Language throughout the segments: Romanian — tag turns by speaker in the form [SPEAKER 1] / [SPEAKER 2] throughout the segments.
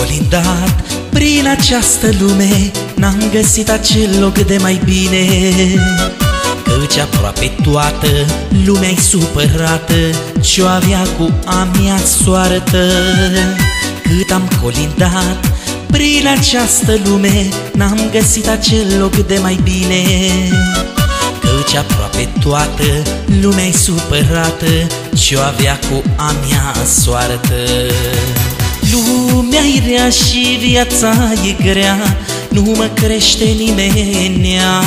[SPEAKER 1] colindat. Prin această lume N-am găsit acel loc de mai bine. Căci aproape toată lumea-i supărată Ce-o avea cu a mea soartă. Cât am colindat prin această lume N-am găsit acel loc de mai bine. Căci aproape toată lumea-i supărată Ce-o avea cu a mea soartă Lumea e rea și viața e grea Nu mă crește nimenea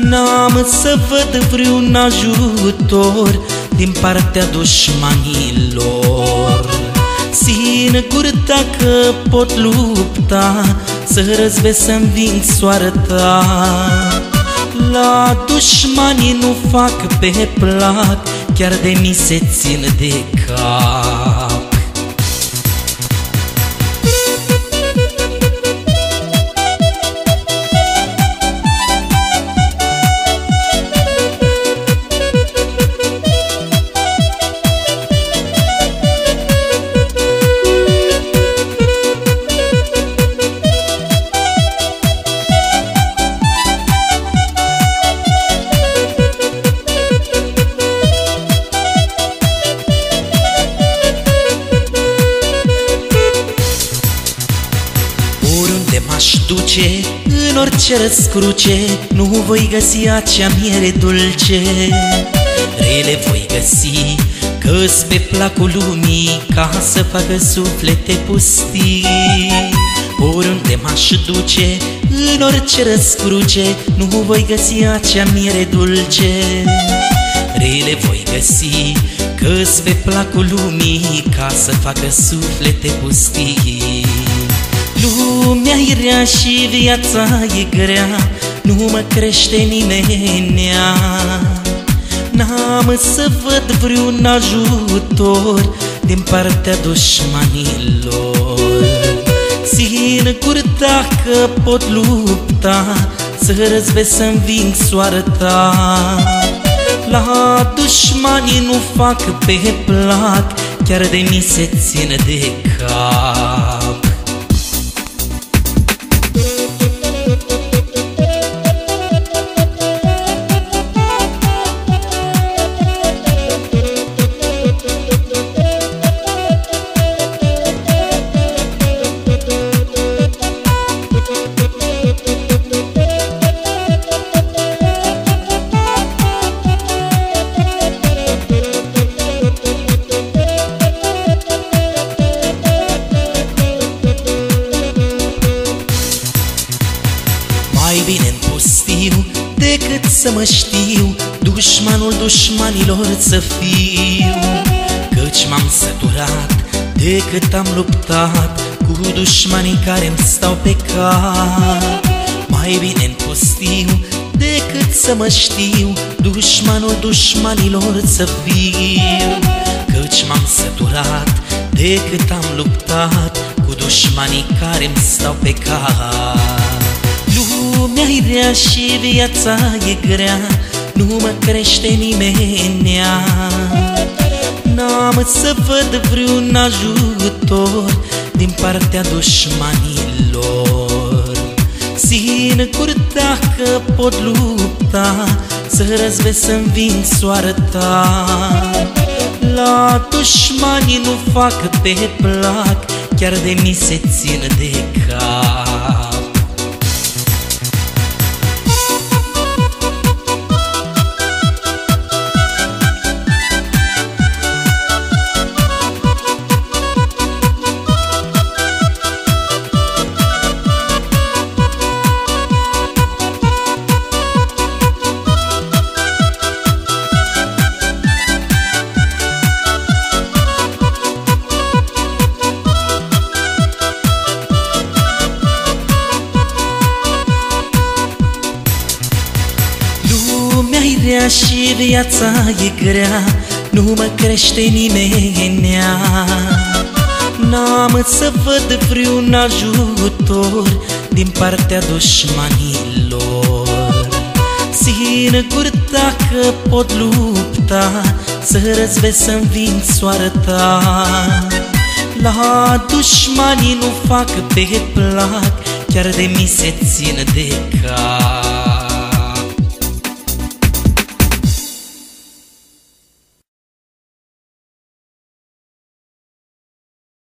[SPEAKER 1] N-am să văd vreun ajutor Din partea dușmanilor. Singur dacă pot lupta Să răzbesc să înving soarta La dușmanii nu fac pe plac Chiar de mi se țin de cap în orice răscruce Nu voi găsi acea miere dulce. Rele voi găsi, că pe placul lumii Ca să facă suflete pustii. Oriunde m-aș duce, în orice răscruce Nu voi găsi acea miere dulce. Rele voi găsi, că pe placul lumii Ca să facă suflete pustii Lumea e rea și viața e grea Nu mă crește nimenea N-am să văd vreun ajutor Din partea dușmanilor. Singur dacă pot lupta Să răzbesc să înving soarta. La dușmanii nu fac pe plac Chiar de mi se țin de cap Mai bine în pustiu decât să mă știu Dușmanul dușmanilor să fiu. Căci m-am săturat de cât am luptat Cu dușmanii care îmi stau pe cap. Mai bine în pustiu decât să mă știu Dușmanul dușmanilor să fiu. Căci m-am săturat de cât am luptat Cu dușmanii care îmi stau pe cap Lumea e rea și viața e grea Nu mă crește nimenea N-am să văd vreun ajutor Din partea dușmanilor. Singur dacă pot lupta Să răzbesc să înving soarta La dușmanii nu fac pe plac Chiar de mi se țin de cap Lumea e rea și viața e grea Nu mă crește nimenea N-am să văd vreun ajutor Din partea dușmanilor. Singur dacă pot lupta Să răzbesc să înving soarta La dușmanii nu fac pe plac Chiar de mi se țin de cap